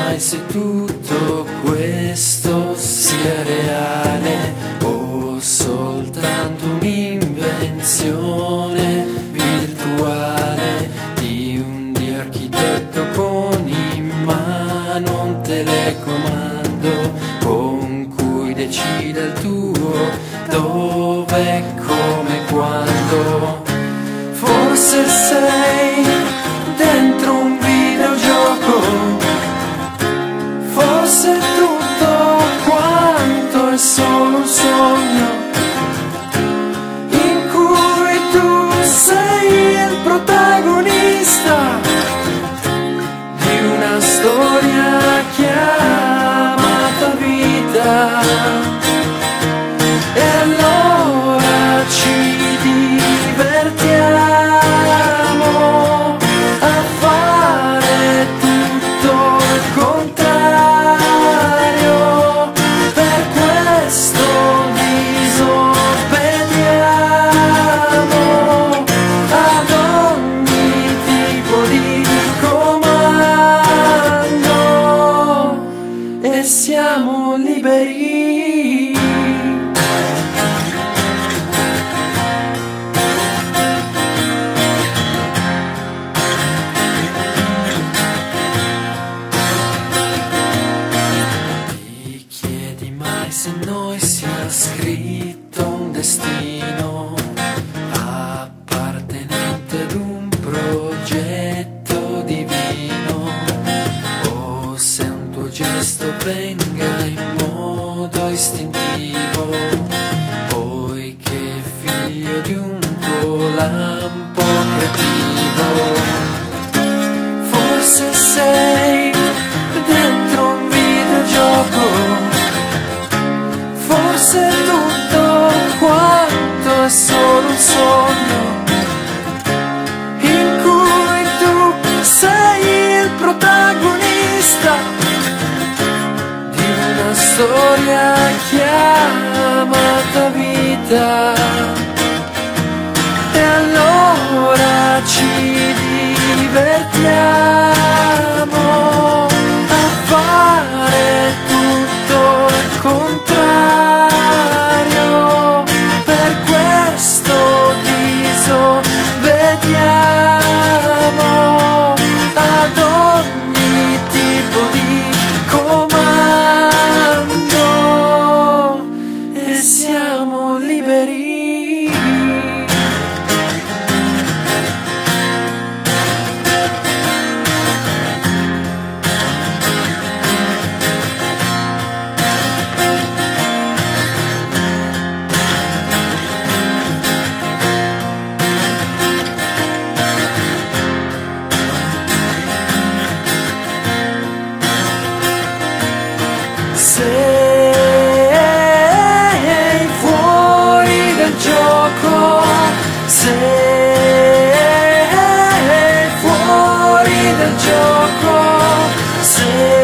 mai se tutto questo sia reale o soltanto un'invenzione virtuale di un di architetto con in mano un telecomando con cui decide il tuo dove, come, quando. Forse tutto quanto è solo un sogno siamo liberi. Ti chiedi mai se noi sia scritto un destino appartenente ad un progetto divino o se un tuo gesto venga forse tutto quanto è solo un sogno, in cui tu sei il protagonista di una storia chiamata vita. E allora ci divertiamo 的角落。